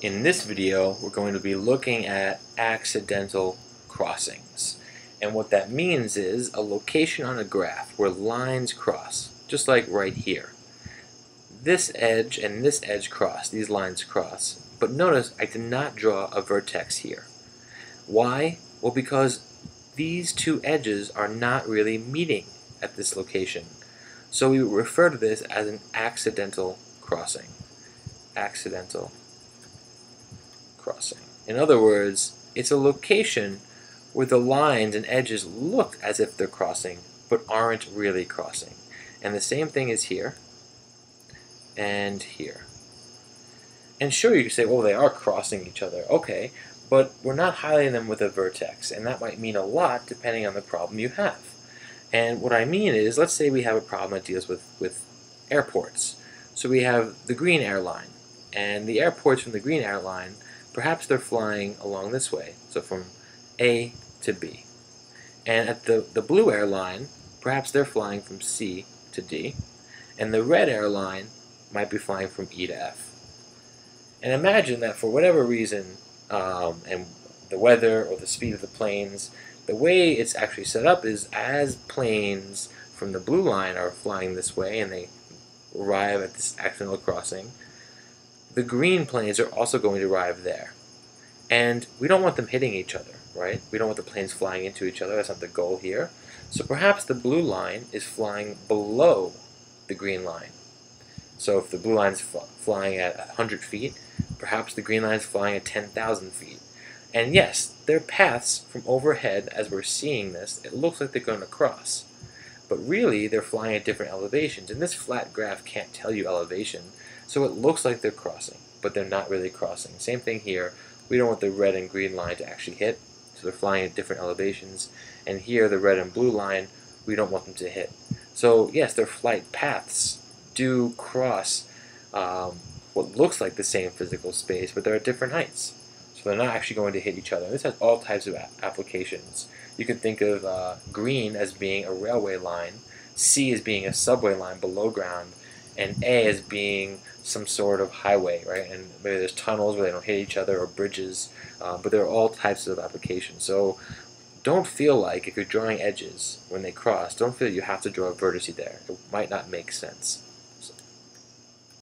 In this video, we're going to be looking at accidental crossings. And what that means is a location on a graph where lines cross, just like right here. This edge and this edge cross, these lines cross. But notice I did not draw a vertex here. Why? Well, because these two edges are not really meeting at this location. So we refer to this as an accidental crossing. Accidental crossing. In other words, it's a location where the lines and edges look as if they're crossing, but aren't really crossing. And the same thing is here and here. And sure, you can say, well, they are crossing each other. Okay, but we're not highlighting them with a vertex, and that might mean a lot depending on the problem you have. And what I mean is, let's say we have a problem that deals with, with airports. So we have the green airline, and the airports from the green airline Perhaps they're flying along this way, so from A to B. And at the, the blue airline, perhaps they're flying from C to D. And the red airline might be flying from E to F. And imagine that for whatever reason, um, and the weather or the speed of the planes, the way it's actually set up is as planes from the blue line are flying this way and they arrive at this accidental crossing, the green planes are also going to arrive there. And we don't want them hitting each other, right? We don't want the planes flying into each other. That's not the goal here. So perhaps the blue line is flying below the green line. So if the blue line is flying at 100 feet, perhaps the green line is flying at 10,000 feet. And yes, their paths from overhead, as we're seeing this, it looks like they're going to cross. But really, they're flying at different elevations. And this flat graph can't tell you elevation, so it looks like they're crossing, but they're not really crossing. Same thing here. We don't want the red and green line to actually hit, so they're flying at different elevations. And here, the red and blue line, we don't want them to hit. So yes, their flight paths do cross um, what looks like the same physical space, but they're at different heights. So they're not actually going to hit each other. This has all types of applications. You can think of uh, green as being a railway line, C as being a subway line below ground, and A as being some sort of highway, right? And maybe there's tunnels where they don't hit each other or bridges, uh, but there are all types of applications. So don't feel like if you're drawing edges when they cross, don't feel you have to draw a vertex there. It might not make sense.